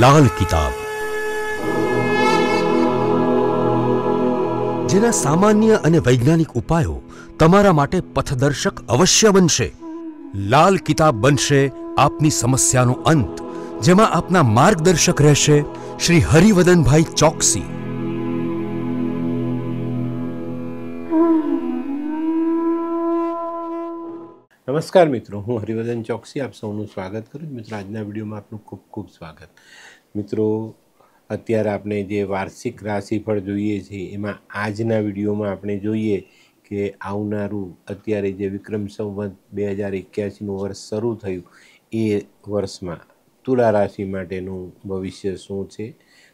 લાલ કિતાબ જેના સામાન્ય અને વૈજ્ઞાનિક ઉપાયો તમારા માટે પથદર્શક અવશ્ય બનશે લાલ કિતાબ બનશે આપની સમસ્યાનો અંત જેમાં આપના માર્ગદર્શક રહેશે શ્રી હરિવદનભાઈ ચોકસી નમસ્કાર મિત્રો હું હરિવદન ચોકસી આપ સૌનું સ્વાગત કરું છું મિત્રો આજના વિડીયોમાં આપનું ખૂબ ખૂબ સ્વાગત મિત્રો, અત્યારે આપણે જે વાર્ષિક રાશિફળ જોઈએ છીએ એમાં આજના વિડીયોમાં આપણે જોઈએ કે આવનારું અત્યારે જે વિક્રમ સંવત બે હજાર એક્યાસીનું વર્ષ શરૂ થયું, એ વર્ષમાં તુલા રાશિ માટેનું ભવિષ્ય શું છે?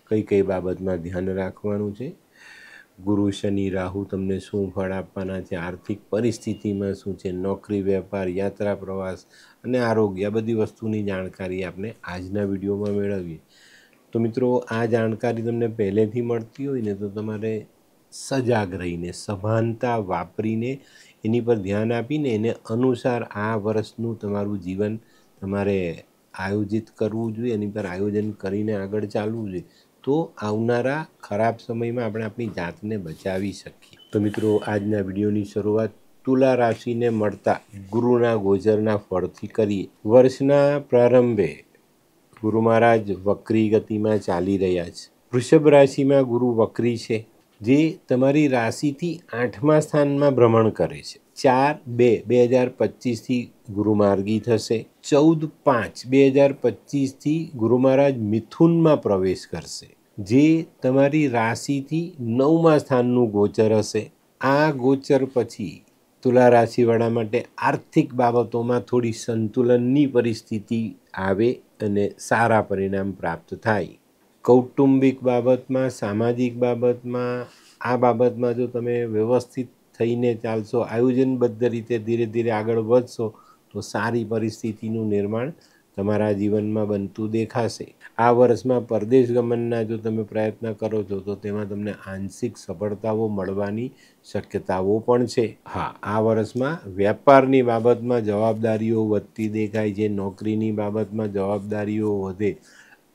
કઈ કઈ બાબતમાં ધ્યાન રાખવાનું છે? ગુરુ શનિ, રાહુ તમને શું ફળ આપવાના છે? આર્થિક પરિસ્થિતિમાં શું છે? નોકરી, વેપાર, યાત્રા, પ્રવાસ અને આરોગ્ય બધી વસ્તુની જાણકારી આપણે આજના વિડીયોમાં મેળવીએ. તો મિત્રો, આ જાણકારી તમને પહેલેથી મળતી હોય ને, તો તમારે સજાગ રહીને સભાનતા વાપરીને એની પર ધ્યાન આપીને એને અનુસાર આ વર્ષનું તમારું જીવન તમારે આયોજિત કરવું જોઈએ, એની પર આયોજન કરીને આગળ ચાલવું જોઈએ. તો આવનારા ખરાબ સમયમાં આપણે આપણી જાતને બચાવી શકીએ. તો મિત્રો, આજના વિડીયોની શરૂઆત તુલા રાશિને મળતા ગુરુના ગોચરના ફળથી કરીએ. વર્ષના પ્રારંભે ગુરુ મહારાજ વક્રી ગતિમાં ચાલી રહ્યા છે. વૃષભ રાશિમાં ગુરુ વક્રી છે, જે તમારી રાશિથી આઠમા સ્થાનમાં ભ્રમણ કરે છે. ચાર બે બે હજાર પચીસથી ગુરુ માર્ગી થશે. ચૌદ પાંચ, બે હજાર પચીસથી ગુરુ મહારાજ મિથુનમાં પ્રવેશ કરશે. જે તમારી રાશિથી નવમા સ્થાનનું ગોચર હશે. આ ગોચર પછી તુલા રાશિવાળા માટે આર્થિક બાબતોમાં થોડી સંતુલનની પરિસ્થિતિ આવે અને સારા પરિણામ પ્રાપ્ત થાય. કૌટુંબિક બાબતમાં, સામાજિક બાબતમાં, આ બાબતમાં જો તમે વ્યવસ્થિત થઈને ચાલશો, આયોજનબદ્ધ રીતે ધીરે ધીરે આગળ વધશો, તો સારી પરિસ્થિતિનું નિર્માણ તમારા જીવનમાં બનતું દેખાશે. આ વર્ષમાં પરદેશ ગમનના જો તમે પ્રયત્ન કરો છો, તો તેમાં તમને આંશિક સફળતાઓ મળવાની શક્યતાઓ પણ છે. હા, આ વર્ષમાં વેપારની બાબતમાં જવાબદારીઓ વધતી દેખાય છે, નોકરીની બાબતમાં જવાબદારીઓ વધે.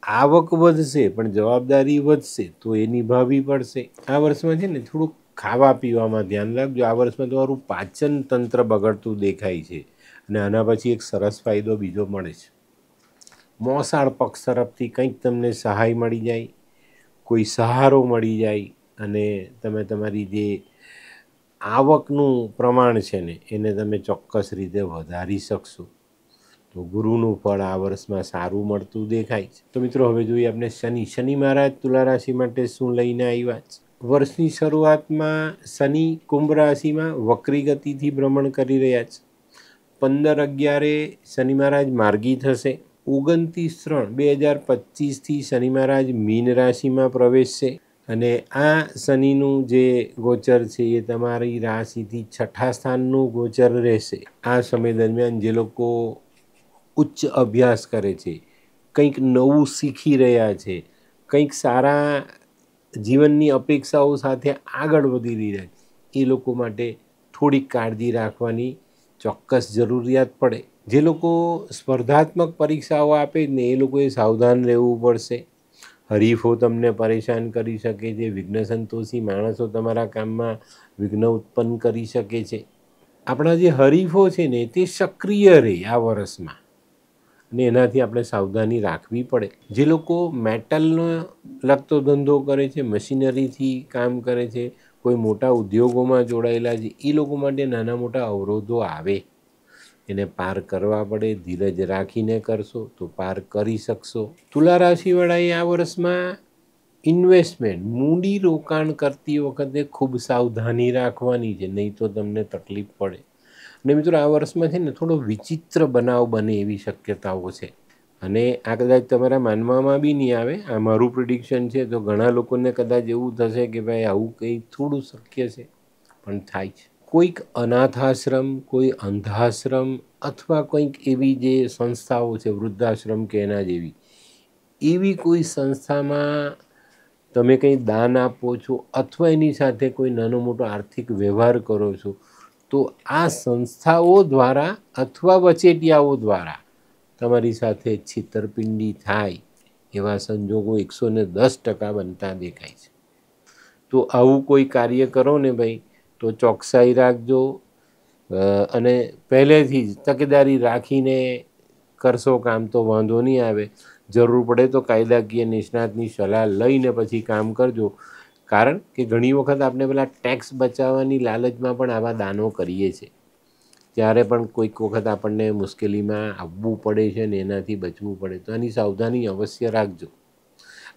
આવક વધશે, પણ જવાબદારી વધશે, તો એ નિભાવવી પડશે. આ વર્ષમાં છે ને, થોડુંક ખાવા પીવામાં ધ્યાન રાખજો. આ વર્ષમાં તમારું પાચન તંત્ર બગડતું દેખાય છે. અને આના પછી એક સરસ ફાયદો બીજો મળે છે. મોસાળ પક્ષ તરફથી કંઈક તમને સહાય મળી જાય, કોઈ સહારો મળી જાય અને તમે તમારી જે આવકનું પ્રમાણ છે ને, એને તમે ચોક્કસ રીતે વધારી શકશો. તો ગુરુનું ફળ આ વર્ષમાં સારું મળતું દેખાય છે. તો મિત્રો, હવે જોઈએ આપણે શનિ. શનિ મહારાજ તુલા રાશિ માટે શું લઈને આવ્યા છે? વર્ષની શરૂઆતમાં શનિ કુંભ રાશિમાં વક્રી ગતિથી ભ્રમણ કરી રહ્યા છે. પંદર અગિયારે શનિ મહારાજ માર્ગી થશે. ઓગણત્રીસ ત્રણ બે હજાર પચીસથી શનિ મહારાજ મીન રાશિમાં પ્રવેશશે અને આ શનિનું જે ગોચર છે એ તમારી રાશિથી છઠ્ઠા સ્થાનનું ગોચર રહેશે. આ સમય દરમિયાન જે લોકો ઉચ્ચ અભ્યાસ કરે છે, કંઈક નવું શીખી રહ્યા છે, કંઈક સારા જીવનની અપેક્ષાઓ સાથે આગળ વધી રહ્યા છે, એ લોકો માટે થોડીક કાળજી રાખવાની ચોક્કસ જરૂરિયાત પડે. જે લોકો સ્પર્ધાત્મક પરીક્ષાઓ આપે ને એ લોકોએ સાવધાન રહેવું પડશે. હરીફો તમને પરેશાન કરી શકે છે, વિઘ્ન સંતોષી માણસો તમારા કામમાં વિઘ્ન ઉત્પન્ન કરી શકે છે. આપણા જે હરીફો છે ને, તે સક્રિય રહે આ વર્ષમાં અને એનાથી આપણે સાવધાની રાખવી પડે. જે લોકો મેટલનો લગતો ધંધો કરે છે, મશીનરીથી કામ કરે છે, કોઈ મોટા ઉદ્યોગોમાં જોડાયેલા છે, એ લોકો માટે નાના મોટા અવરોધો આવે. એને પાર કરવા પડે, ધીરજ રાખીને કરશો તો પાર કરી શકશો. તુલા રાશિવાળાએ આ વર્ષમાં ઇન્વેસ્ટમેન્ટ મૂડી રોકાણ કરતી વખતે ખૂબ સાવધાની રાખવાની છે, નહીં તો તમને તકલીફ પડે. અને મિત્રો, આ વર્ષમાં છે ને થોડો વિચિત્ર બનાવ બને એવી શક્યતાઓ છે. અને આ કદાચ તમારા માનવામાં બી નહીં આવે, આ મારું પ્રિડિક્શન છે, તો ઘણા લોકોને કદાચ એવું થશે કે ભાઈ આવું કંઈ થોડું શક્ય છે, પણ થાય છે. કોઈક અનાથાશ્રમ, કોઈ અંધાશ્રમ અથવા કંઈક એવી જે સંસ્થાઓ છે, વૃદ્ધાશ્રમ કે એના જેવી, એવી કોઈ સંસ્થામાં તમે કંઈ દાન આપો છો અથવા એની સાથે કોઈ નાનો મોટો આર્થિક વ્યવહાર કરો છો, તો આ સંસ્થાઓ દ્વારા અથવા વચેટિયાઓ દ્વારા તમારી સાથે છેતરપિંડી થાય એવા સંજોગો એકસો ને દસ ટકા બનતા દેખાય છે. તો આવું કોઈ કાર્ય કરો ને ભાઈ? તો ચોકસાઈ રાખજો. અને પહેલેથી જ તકેદારી રાખીને કરશો કામ તો વાંધો નહીં આવે. જરૂર પડે તો કાયદાકીય નિષ્ણાતની સલાહ લઈને પછી કામ કરજો. કારણ કે ઘણી વખત આપણે પેલા ટેક્સ બચાવવાની લાલચમાં પણ આવા દાનો કરીએ છીએ ત્યારે પણ કોઈક વખત આપણને મુશ્કેલીમાં આવવું પડે છે ને એનાથી બચવું પડે. તો આની સાવધાની અવશ્ય રાખજો.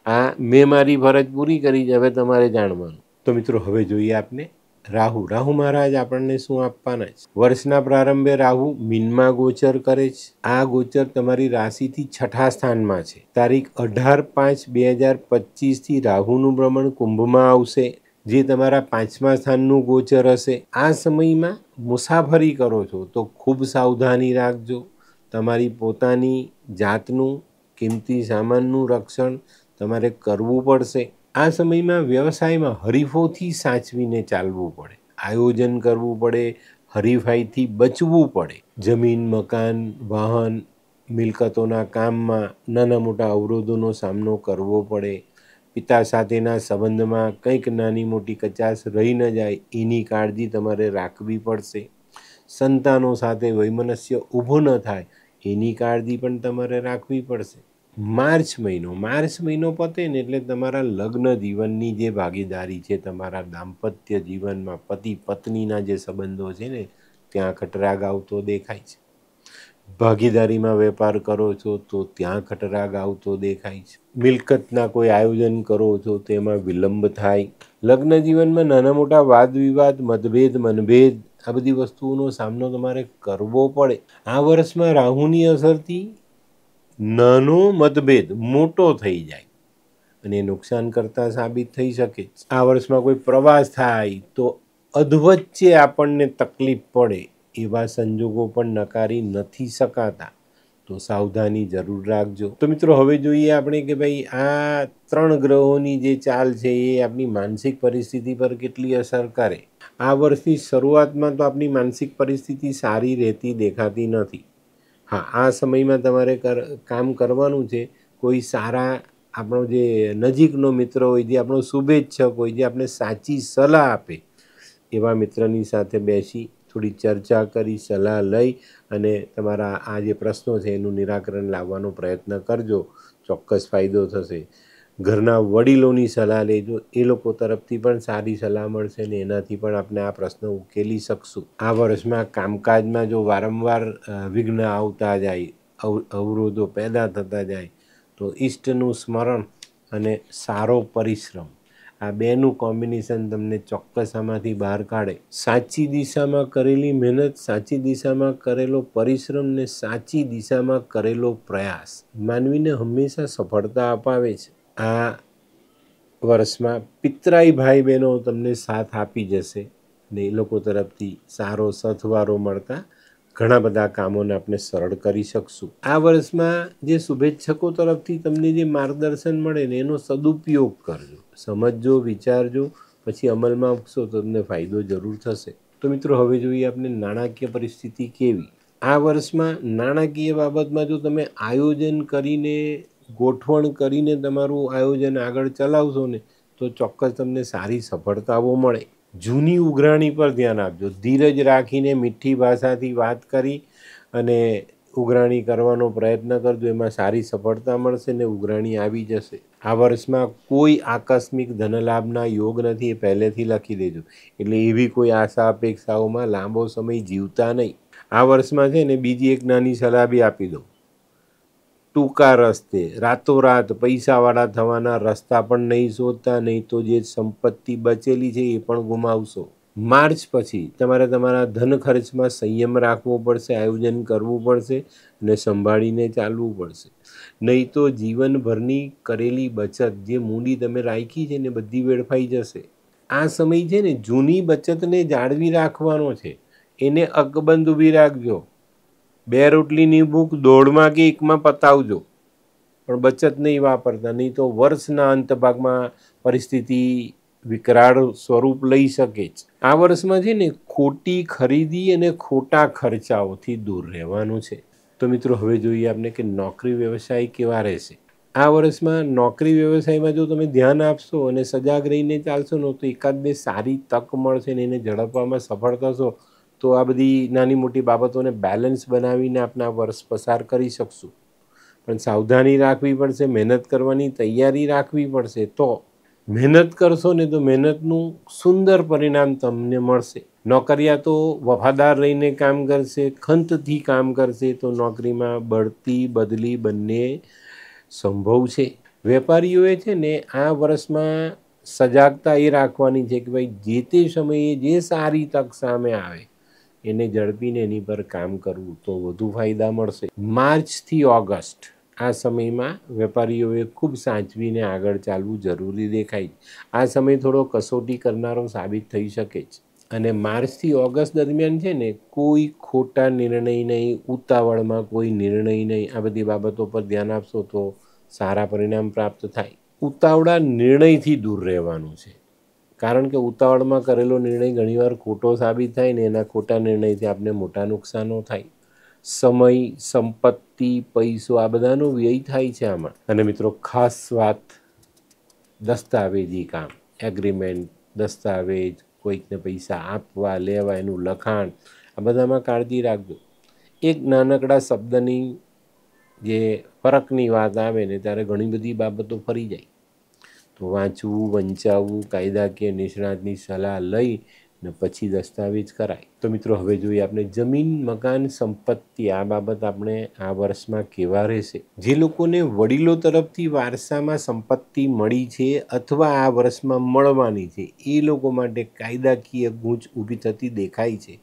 આ મેં મારી ફરજ પૂરી કરી હવે તમારે જાણવાનું. તો મિત્રો, હવે જોઈએ આપને રાહુ. રાહુ મહારાજ આપણને શું આપવાના છે? વર્ષના પ્રારંભે રાહુ મીનમાં ગોચર કરે છે. આ ગોચર તમારી રાશિથી છઠ્ઠા સ્થાનમાં છે. તારીખ અઢાર પાંચ બે હજાર પચીસથી રાહુનું ભ્રમણ કુંભમાં આવશે, જે તમારા પાંચમા સ્થાનનું ગોચર હશે. આ સમયમાં મુસાફરી કરો છો તો ખૂબ સાવધાની રાખજો. તમારી પોતાની જાતનું, કિંમતી સામાનનું રક્ષણ તમારે કરવું પડશે. આ સમયમાં વ્યવસાયમાં હરીફોથી સાચવીને ચાલવું પડે. આયોજન કરવું પડે, હરીફાઈથી બચવું પડે. જમીન, મકાન, વાહન, મિલકતોના કામમાં નાના મોટા અવરોધોનો સામનો કરવો પડે. પિતા સાથેના સંબંધમાં કંઈક નાની મોટી કચાશ રહી ન જાય, એની કાળજી તમારે રાખવી પડશે. સંતાનો સાથે વૈમનસ્ય ઊભો ન થાય, એની કાળજી પણ તમારે રાખવી પડશે. માર્ચ મહિનો. માર્ચ મહિનો પતે ને એટલે તમારા લગ્ન જીવનની જે ભાગીદારી છે, તમારા દાંપત્ય જીવનમાં પતિ પત્નીના જે સંબંધો છે ને, ત્યાં ખટરાગ આવતો દેખાય છે. ભાગીદારીમાં વેપાર કરો છો તો ત્યાં ખટરાગ આવતો દેખાય છે. મિલકતના કોઈ આયોજન કરો છો તેમાં વિલંબ થાય. લગ્ન જીવનમાં નાના મોટા વાદ વિવાદ મતભેદ, મનભેદ આ બધી વસ્તુઓનો સામનો તમારે કરવો પડે. આ વર્ષમાં રાહુની અસરથી નાનો મતભેદ મોટો થઈ જાય અને નુકસાન કરતા સાબિત થઈ શકે. આ વર્ષમાં કોઈ પ્રવાસ થાય તો અધવચ્ચે આપણને તકલીફ પડે એવા સંજોગો પણ નકારી નથી શકાતા. તો સાવધાની જરૂર રાખજો. તો મિત્રો, હવે જોઈએ આપણે કે ભાઈ આ ત્રણ ગ્રહોની જે ચાલ છે એ આપણી માનસિક પરિસ્થિતિ પર કેટલી અસર કરે. આ વર્ષની શરૂઆતમાં તો આપણી માનસિક પરિસ્થિતિ સારી રહેતી દેખાતી નથી. હા, આ સમયમાં તમારે કામ કરવાનું છે. કોઈ સારા આપણો જે નજીકનો મિત્ર હોય, જે આપણો શુભેચ્છક હોય, જે આપણે સાચી સલાહ આપે, એવા મિત્રની સાથે બેસી થોડી ચર્ચા કરી, સલાહ લઈ અને તમારા આ જે પ્રશ્નો છે, એનું નિરાકરણ લાવવાનો પ્રયત્ન કરજો. ચોક્કસ ફાયદો થશે. ઘરના વડીલોની સલાહ લેજો. એ લોકો તરફથી પણ સારી સલાહ મળશે ને એનાથી પણ આપણે આ પ્રશ્ન ઉકેલી શકશું. આ વર્ષમાં કામકાજમાં જો વારંવાર વિઘ્ન આવતા જાય અવરોધો પેદા થતા જાય, તો ઈષ્ટનું સ્મરણ અને સારો પરિશ્રમ. આ બેનું કોમ્બિનેશન તમને ચોક્કસ આમાંથી બહાર કાઢે. સાચી દિશામાં કરેલી મહેનત, સાચી દિશામાં કરેલો પરિશ્રમ ને સાચી દિશામાં કરેલો પ્રયાસ માનવીને હંમેશા સફળતા અપાવે છે. આ વર્ષમાં પિતરાઈ ભાઈ બહેનો તમને સાથ આપી જશે ને એ લોકો તરફથી સારો સથવારો મળતા ઘણા બધા કામોને આપણે સરળ કરી શકશું. આ વર્ષમાં જે શુભેચ્છકો તરફથી તમને જે માર્ગદર્શન મળે ને એનો સદુપયોગ કરજો. સમજજો, વિચારજો, પછી અમલમાં મૂકશો તો તમને ફાયદો જરૂર થશે. તો મિત્રો, હવે જોઈએ આપણે નાણાકીય પરિસ્થિતિ કેવી? આ વર્ષમાં નાણાકીય બાબતમાં જો તમે આયોજન કરીને ગોઠવણ કરીને તમારું આયોજન આગળ ચલાવશો ને, તો ચોક્કસ તમને સારી સફળતાઓ મળે. જૂની ઉઘરાણી પર ધ્યાન આપજો. ધીરજ રાખીને મીઠી ભાષાથી વાત કરી અને ઉઘરાણી કરવાનો પ્રયત્ન કરજો. એમાં સારી સફળતા મળશે ને ઉઘરાણી આવી જશે. આ વર્ષમાં કોઈ આકસ્મિક ધનલાભના યોગ નથી, એ પહેલેથી લખી દેજો. એટલે એવી કોઈ આશા, અપેક્ષાઓમાં લાંબો સમય જીવતા નહીં. આ વર્ષમાં છે ને બીજી એક નાની સલાહ બી આપી દઉં. ટૂંકા રસ્તે. રાતોરાત પૈસાવાળા થવાના રસ્તા પણ નહીં શોધતા, નહીં તો જે સંપત્તિ બચેલી છે એ પણ ગુમાવશો. માર્ચ પછી તમારે તમારા ધન ખર્ચમાં સંયમ રાખવો પડશે, આયોજન કરવું પડશે અને સંભાળીને ચાલવું પડશે. નહીં તો જીવનભરની કરેલી બચત જે મૂડી તમે રાખી છે ને બધી વેડફાઈ જશે. આ સમય છે ને જૂની બચતને જાળવી રાખવાનો છે. એને અકબંધ ઊભી રાખજો. બે રોટલીની ભૂખ દોડમાં કે એકમાં પતાવજો. પણ બચત નહીં વાપરતા, નહીં તો વર્ષના અંત ભાગમાં પરિસ્થિતિ વિકરાળ સ્વરૂપ લઈ શકે છે. આ વર્ષમાં છે ને ખોટી ખરીદી અને ખોટા ખર્ચાઓથી દૂર રહેવાનું છે. તો મિત્રો, હવે જોઈએ આપણે કે નોકરી વ્યવસાય કેવા રહેશે. આ વર્ષમાં નોકરી વ્યવસાયમાં જો તમે ધ્યાન આપશો અને સજાગ રહીને ચાલશો ને, તો એકાદ બે સારી તક મળશે ને એને ઝડપવામાં સફળ થશો. તો આ બધી નાની મોટી બાબતોને બેલેન્સ બનાવીને આપણા વર્ષ પસાર કરી શકશું. પણ સાવધાની રાખવી પડશે, મહેનત કરવાની તૈયારી રાખવી પડશે તો મહેનત કરશો ને તો મહેનતનું સુંદર પરિણામ તમને મળશે. નોકરિયા તો વફાદાર રહીને કામ કરશે, ખંતથી કામ કરશે તો નોકરીમાં બઢતી બદલી બંને સંભવ છે. વેપારીઓએ છે ને આ વર્ષમાં સજાગતા એ રાખવાની છે કે ભાઈ જે તે સમયે જે સારી તક સામે આવે એને ઝડપીને એની પર કામ કરવું તો વધુ ફાયદા મળશે. માર્ચથી ઓગસ્ટ, આ સમયમાં વેપારીઓએ ખૂબ સાચવીને આગળ ચાલવું જરૂરી દેખાય આ સમય થોડો કસોટી કરનારો સાબિત થઈ શકે છે. અને માર્ચથી ઓગસ્ટ દરમિયાન છે ને, કોઈ ખોટા નિર્ણય નહીં, ઉતાવળમાં કોઈ નિર્ણય નહીં. આ બધી બાબતો પર ધ્યાન આપશો તો સારા પરિણામ પ્રાપ્ત થાય. ઉતાવળા નિર્ણયથી દૂર રહેવાનું છે. કારણ કે ઉતાવળમાં કરેલો નિર્ણય ઘણીવાર ખોટો સાબિત થાય ને એના ખોટા નિર્ણયથી આપને મોટા નુકસાનો થાય. સમય, સંપત્તિ, પૈસો આ બધાનો વ્યય થાય છે આમાં. અને મિત્રો, ખાસ વાત દસ્તાવેજી કામ. એગ્રીમેન્ટ, દસ્તાવેજ, કોઈકને પૈસા આપવા, લેવા, એનું લખાણ, આ બધામાં કાળજી રાખજો. એક નાનકડા શબ્દની જે ફરકની વાત આવે ને ત્યારે ઘણી બધી બાબતો ફરી જાય. વાંચવું વંચાવવું કાયદાકીય નિષ્ણાતની સલાહ લઈ ને પછી દસ્તાવેજ કરાય. તો મિત્રો, હવે જોઈએ આપણે જમીન, મકાન, સંપત્તિ આ બાબત આપણે આ વર્ષમાં કેવા રહેશે? જે લોકોને વડીલો તરફથી વારસામાં સંપત્તિ મળી છે અથવા આ વર્ષમાં મળવાની છે, એ લોકો માટે કાયદાકીય ગૂંચ ઊભી થતી દેખાય છે.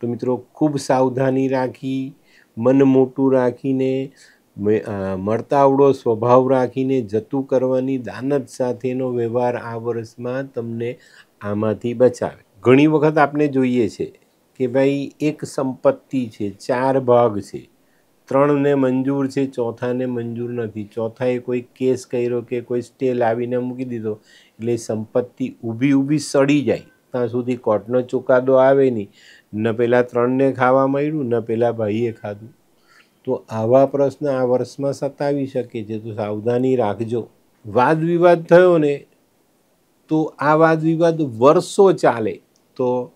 તો મિત્રો, ખૂબ સાવધાની રાખી, મન મોટું રાખીને મળતાવડો સ્વભાવ રાખીને જતું કરવાની દાનત સાથેનો વ્યવહાર આ વર્ષમાં તમને આમાંથી બચાવે. ઘણી વખત આપણે જોઈએ છે કે ભાઈ એક સંપત્તિ છે, ચાર ભાગ છે. ત્રણને મંજૂર છે, ચોથાને મંજૂર નથી. ચોથાએ કોઈ કેસ કર્યો કે કોઈ સ્ટે લાવીને મૂકી દીધો, એટલે સંપત્તિ ઊભી ઊભી સડી જાય. ત્યાં સુધી કોર્ટનો ચુકાદો આવે નહીં. ન પહેલાં ત્રણને ખાવા મળ્યું ન પહેલાં ભાઈએ ખાધું. તો આવા પ્રશ્ન આ વર્ષમાં સતાવી શકે છે તો સાવધાની રાખજો. વાદ વિવાદ થયો ને, તો આ વાદ વિવાદ વર્ષો ચાલે તો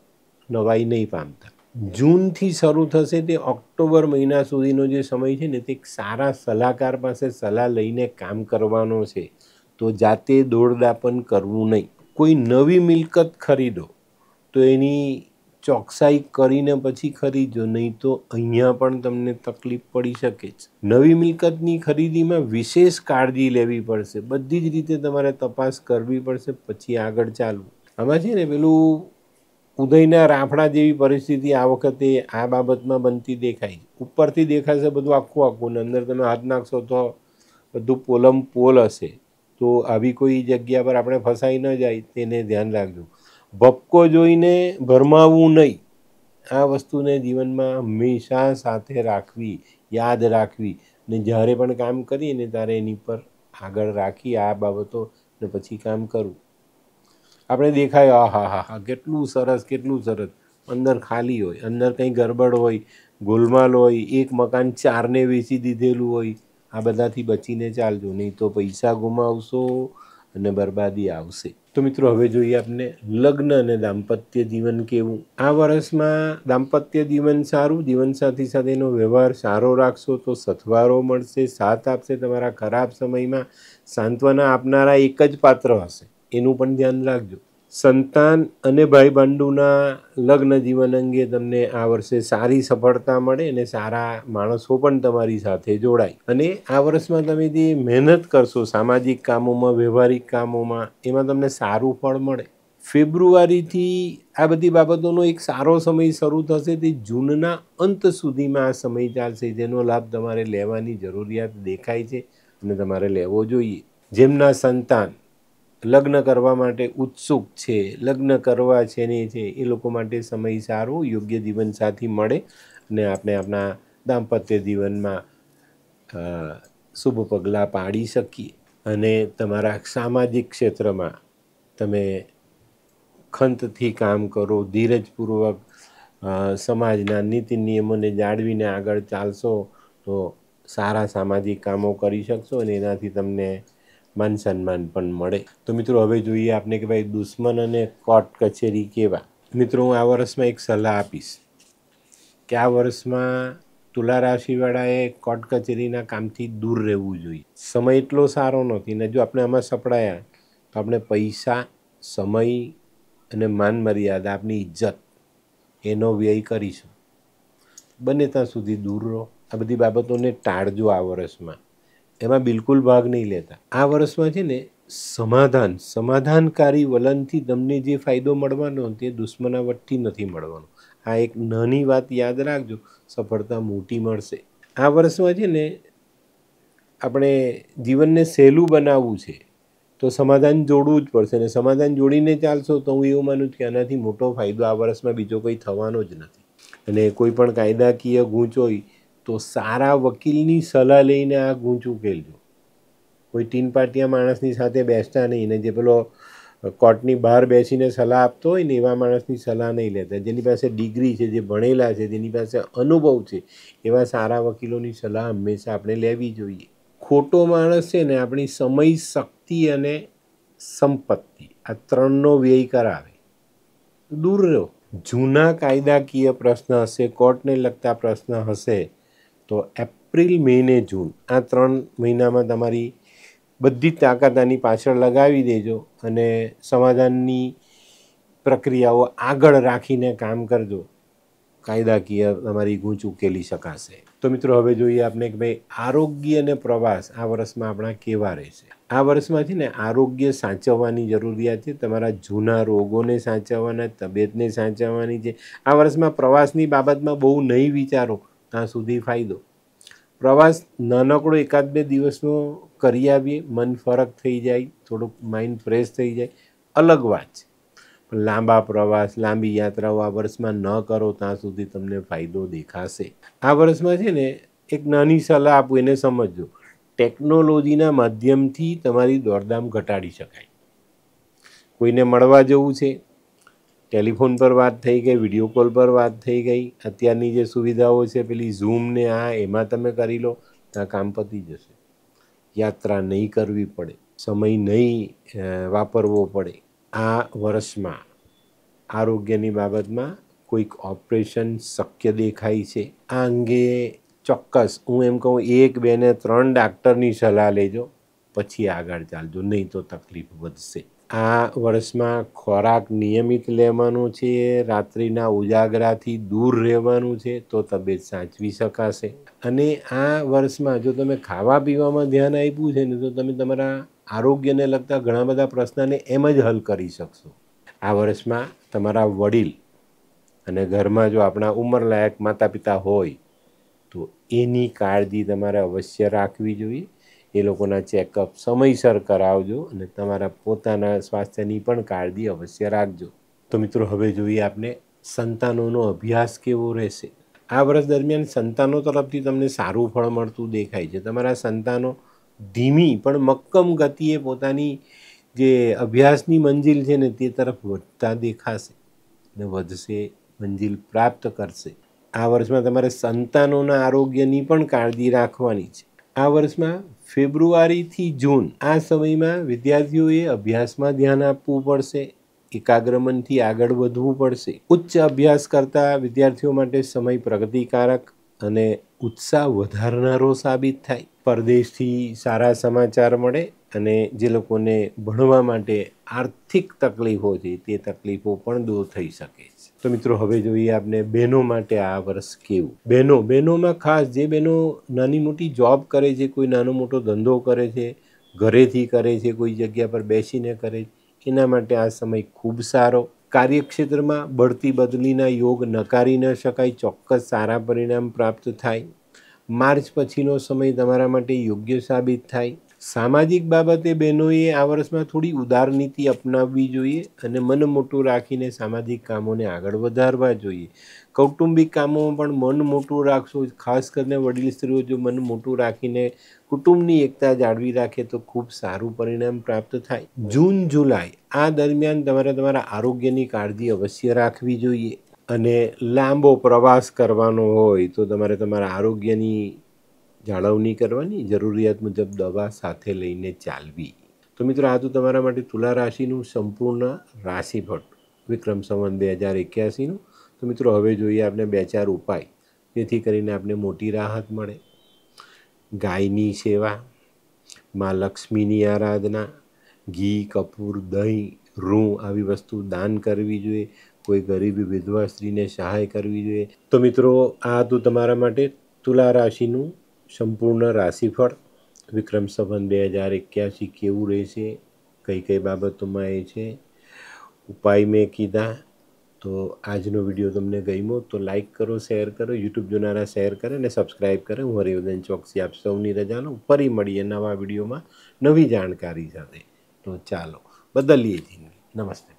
નવાઈ નહીં પામતા. જૂનથી શરૂ થશે તે ઓક્ટોબર મહિના સુધીનો જે સમય છે ને, તે એક સારા સલાહકાર પાસે સલાહ લઈને કામ કરવાનો છે. તો જાતે દોડદાપન કરવું નહીં. કોઈ નવી મિલકત ખરીદો, તો એની ચોકસાઈ કરીને પછી ખરીદો નહીં તો અહીંયા પણ તમને તકલીફ પડી શકે છે નવી મિલકતની ખરીદીમાં વિશેષ કાળજી લેવી પડશે. બધી જ રીતે તમારે તપાસ કરવી પડશે, પછી આગળ ચાલવું. આમાં છે ને પેલું ઉદયના રાફડા જેવી પરિસ્થિતિ આ વખતે આ બાબતમાં બનતી દેખાય ઉપરથી દેખાશે બધું આખું આખું અંદર તમે હાથ નાખશો તો બધું પોલમ પોલ હશે. તો આવી કોઈ જગ્યા પર આપણે ફસાઈ ન જાય, તેને ધ્યાન રાખજો. ભપકો જોઈને ભરમાવવું નહીં. આ વસ્તુને જીવનમાં હંમેશા સાથે રાખવી, યાદ રાખવી ને જ્યારે પણ કામ કરીએ ને ત્યારે એની પર આગળ રાખી આ બાબતો ને પછી કામ કરવું આપણે દેખાય, આ, હા હા હા, કેટલું સરસ કેટલું સરસ. અંદર ખાલી હોય, અંદર કંઈ ગરબડ હોય, ગોલમાલ હોય, એક મકાન ચારને વેચી દીધેલું હોય, આ બધાથી બચીને ચાલજો. નહીં તો પૈસા ગુમાવશો અને બરબાદી આવશે. તો મિત્રો, હવે જોઈએ આપને લગ્ન અને દાંપત્ય જીવન કેવું. આ વર્ષમાં દાંપત્ય જીવન સારું જીવનસાથી સાથેનો વ્યવહાર સારો રાખશો તો સથવારો મળશે, સાથ આપશે તમારા ખરાબ સમયમાં. સાંત્વના આપનારા એક જ પાત્ર હશે. એનું પણ ધ્યાન રાખજો. સંતાન અને ભાઈબંધુના લગ્ન જીવન અંગે તમને આ વર્ષે સારી સફળતા મળે અને સારા માણસો પણ તમારી સાથે જોડાય. અને આ વર્ષમાં તમે જે મહેનત કરશો, સામાજિક કામોમાં, વ્યવહારિક કામોમાં, એમાં તમને સારું ફળ મળે. ફેબ્રુઆરીથી આ બધી બાબતોનો એક સારો સમય શરૂ થશે તે જૂનના અંત સુધીમાં આ સમય ચાલશે. જેનો લાભ તમારે લેવાની જરૂરિયાત દેખાય છે અને તમારે લેવો જોઈએ. જેમના સંતાન લગ્ન કરવા માટે ઉત્સુક છે, લગ્ન કરવા છે ને છે, એ લોકો માટે સમય સારો, યોગ્ય જીવનસાથી મળે અને આપણે આપણા દાંપત્ય જીવનમાં શુભ પગલાં પાડી શકીએ. અને તમારા સામાજિક ક્ષેત્રમાં તમે ખંતથી કામ કરો, ધીરજપૂર્વક સમાજના નીતિ નિયમોને જાળવીને આગળ ચાલશો તો સારા સામાજિક કામો કરી શકશો અને એનાથી તમને માન સન્માન પણ મળે. તો મિત્રો, હવે જોઈએ આપણે કે ભાઈ દુશ્મન અને કોર્ટ કચેરી કેવા. મિત્રો, હું આ વર્ષમાં એક સલાહ આપીશ કે આ વર્ષમાં તુલા રાશિવાળાએ કોર્ટ કચેરીના કામથી દૂર રહેવું જોઈએ. સમય એટલો સારો નથી ને જો આપણે આમાં સપડાયા, તો આપણે પૈસા, સમય અને માન મર્યાદા આપની ઇજ્જત એનો વ્યય કરીશું. બને ત્યાં સુધી દૂર રહો. આ બધી બાબતોને ટાળજો આ વર્ષમાં. એમાં બિલકુલ ભાગ નહીં લેતા. આ વર્ષમાં છે ને સમાધાન, સમાધાનકારી વલણથી તમને જે ફાયદો મળવાનો તે દુશ્મનાવટથી નથી મળવાનો. આ એક નાની વાત યાદ રાખજો, સફળતા મોટી મળશે. આ વર્ષમાં છે ને આપણે જીવનને સહેલું બનાવવું છે, તો સમાધાન જોડવું જ પડશે અને સમાધાન જોડીને ચાલશો તો હું એવું માનું છું કે આનાથી મોટો ફાયદો આ વર્ષમાં બીજો કંઈ થવાનો જ નથી. અને કોઈ પણ કાયદાકીય ગૂંચ હોય તો સારા વકીલની સલાહ લઈને આ ગુંચ ઉકેલજો. કોઈ ટીન પાટિયા માણસની સાથે બેસતા નહીં ને જે પેલો કોર્ટની બહાર બેસીને સલાહ આપતો હોય ને એવા માણસની સલાહ નહીં લેતા. જેની પાસે ડિગ્રી છે, જે ભણેલા છે, જેની પાસે અનુભવ છે, એવા સારા વકીલોની સલાહ હંમેશા આપણે લેવી જોઈએ. ખોટો માણસ છે ને આપણી સમય, શક્તિ અને સંપત્તિ આ ત્રણનો વ્યય કરાવે. દૂર રહો. જૂના કાયદાકીય પ્રશ્ન હશે, કોર્ટને લગતા પ્રશ્ન હશે તો એપ્રિલ, મે ને જૂન આ ત્રણ મહિનામાં તમારી બધી તાકાત આની પાછળ લગાવી દેજો અને સમાધાનની પ્રક્રિયાઓ આગળ રાખીને કામ કરજો. કાયદાકીય તમારી ગૂંચ ઉકેલી શકાશે. તો મિત્રો, હવે જોઈએ આપણે કે ભાઈ, આરોગ્ય અને પ્રવાસ આ વર્ષમાં આપણા કેવા રહેશે? આ વર્ષમાં છે ને આરોગ્ય સાચવવાની જરૂરિયાત છે. તમારા જૂના રોગોને સાચવવાના, તબિયતને સાચવવાની છે. આ વર્ષમાં પ્રવાસની બાબતમાં બહુ નહીં વિચારો. ત્યાં સુધી ફાયદો. પ્રવાસ નાનકડો એકાદ બે દિવસનો કરી આવીએ, મન ફરક થઈ જાય, થોડુંક માઇન્ડ ફ્રેશ થઈ જાય, અલગ વાત છે. લાંબા પ્રવાસ, લાંબી યાત્રાઓ આ વર્ષમાં ન કરો, ત્યાં સુધી તમને ફાયદો દેખાશે. આ વર્ષમાં છે ને, એક નાની સલાહ આપું, એને સમજજો. ટેકનોલોજીના માધ્યમથી તમારી દોડધામ ઘટાડી શકાય. કોઈને મળવા જવું છે ટેલિફોન પર વાત થઈ ગઈ, વીડિયો કોલ પર વાત થઈ ગઈ. અત્યારની જે સુવિધાઓ છે, પેલી ઝૂમ ને આ, એમાં તમે કરી લો, ત્યાં કામ પતી જશે. યાત્રા નહીં કરવી પડે. સમય નહીં વાપરવો પડે. આ વર્ષમાં આરોગ્યની બાબતમાં કોઈક ઓપરેશન શક્ય દેખાય છે. આ અંગે ચોક્કસ હું એમ કહું, એક બે ને ત્રણ ડાક્ટરની સલાહ લેજો, પછી આગળ ચાલજો. નહીં તો તકલીફ વધશે. આ વર્ષમાં ખોરાક નિયમિત લેવાનો છે, રાત્રિના ઉજાગરાથી દૂર રહેવાનું છે, તો તબિયત સાચવી શકાશે. અને આ વર્ષમાં જો તમે ખાવા પીવામાં ધ્યાન આપ્યું છે ને, તો તમે તમારા આરોગ્યને લગતા ઘણા બધા પ્રશ્નને એમ જ હલ કરી શકશો. આ વર્ષમાં તમારા વડીલ અને ઘરમાં જો આપણા ઉંમરલાયક માતા પિતા હોય, તો એની કાળજી તમારે અવશ્ય રાખવી જોઈએ. એ લોકોના ચેકઅપ સમયસર કરાવજો અને તમારા પોતાના સ્વાસ્થ્યની પણ કાળજી અવશ્ય રાખજો. તો મિત્રો, હવે જોઈએ આપણે સંતાનોનો અભ્યાસ કેવો રહેશે? આ વર્ષ દરમિયાન સંતાનો તરફથી તમને સારું ફળ મળતું દેખાય છે. તમારા સંતાનો ધીમી પણ મક્કમ ગતિએ પોતાની જે અભ્યાસની મંજિલ છે ને તે તરફ વધતા દેખાશે ને વધશે, મંજિલ પ્રાપ્ત કરશે. આ વર્ષમાં તમારે સંતાનોના આરોગ્યની પણ કાળજી રાખવાની છે. આ વર્ષમાં ફેબ્રુઆરીથી જૂન આ સમયમાં વિદ્યાર્થીઓએ અભ્યાસમાં ધ્યાન આપવું પડશે, એકાગ્રમનથી આગળ વધવું પડશે. ઉચ્ચ અભ્યાસ કરતા વિદ્યાર્થીઓ માટે સમય પ્રગતિકારક અને ઉત્સાહ વધારનારો સાબિત થાય. પરદેશથી સારા સમાચાર મળે અને જે લોકોને ભણવા માટે આર્થિક તકલીફો છે, તે તકલીફો પણ દૂર થઈ શકે છે. તો મિત્રો, હવે જોઈએ આપણે બહેનો માટે આ વર્ષ કેવું? બહેનો, બહેનોમાં ખાસ જે બહેનો નાની મોટી જોબ કરે છે, કોઈ નાનો મોટો ધંધો કરે છે, ઘરેથી કરે છે, કોઈ જગ્યા પર બેસીને કરે છે, એના માટે આ સમય ખૂબ સારો. કાર્યક્ષેત્રમાં બઢતી બદલીના યોગ નકારી ન શકાય, ચોક્કસ સારા પરિણામ પ્રાપ્ત થાય. માર્ચ પછીનો સમય તમારા માટે યોગ્ય સાબિત થાય. સામાજિક બાબતે બહેનોએ આ વર્ષમાં થોડી ઉદાર નીતિ અપનાવવી જોઈએ અને મન મોટું રાખીને સામાજિક કામોને આગળ વધારવા જોઈએ. કૌટુંબિક કામોમાં પણ મન મોટું રાખશો, ખાસ કરીને વડીલ સ્ત્રીઓ જો મન મોટું રાખીને કુટુંબની એકતા જાળવી રાખે તો ખૂબ સારું પરિણામ પ્રાપ્ત થાય. જૂન, જુલાઈ, આ દરમિયાન તમારે તમારા આરોગ્યની કાળજી અવશ્ય રાખવી જોઈએ અને લાંબો પ્રવાસ કરવાનો હોય તો તમારે તમારા આરોગ્યની જાળવણી કરવાની, જરૂરિયાત મુજબ દવા સાથે લઈને ચાલવી. તો મિત્રો, આ તો તમારા માટે તુલા રાશિનું સંપૂર્ણ રાશિફળ. વિક્રમ સંવત બે હજાર એક્યાસીનું. તો મિત્રો, હવે જોઈએ આપણે બે ચાર ઉપાય. જેથી કરીને આપણે મોટી રાહત મળે. ગાયની સેવા, મા લક્ષ્મીની આરાધના, ઘી, કપૂર, દહીં, રૂં આવી વસ્તુ દાન કરવી જોઈએ. કોઈ ગરીબ વિધવા સ્ત્રીને સહાય કરવી જોઈએ. તો મિત્રો, આ હતું તમારા માટે તુલા રાશિનું સંપૂર્ણ રાશિફળ. વિક્રમ સંવત બે હજાર એક્યાસી કેવું રહેશે? કઈ કઈ બાબતોમાં એ છે? ઉપાય મેં કીધા. તો આજનો વીડિયો તમને ગમ્યો તો લાઇક કરો, શેર કરો, યુટ્યુબ જોનારા શેર કરે અને સબસ્ક્રાઈબ કરે. હું હરિવર્ધન ચોકસી આપ સૌની રજાનો ફરી મળીએ નવા વિડીયોમાં નવી જાણકારી સાથે. તો ચાલો, બદલીએ જિંદગી. નમસ્તે.